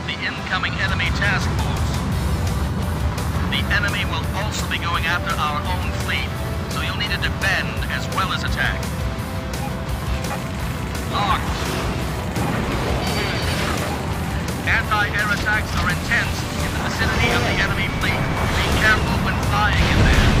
of the incoming enemy task force. The enemy will also be going after our own fleet, so you'll need to defend as well as attack. Locked. Anti-air attacks are intense in the vicinity of the enemy fleet. Be careful when flying in there.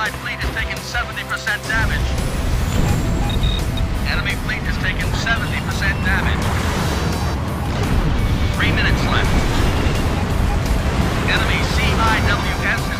Allied fleet has taken 70% damage. Enemy fleet has taken 70% damage. Three minutes left. Enemy CIWS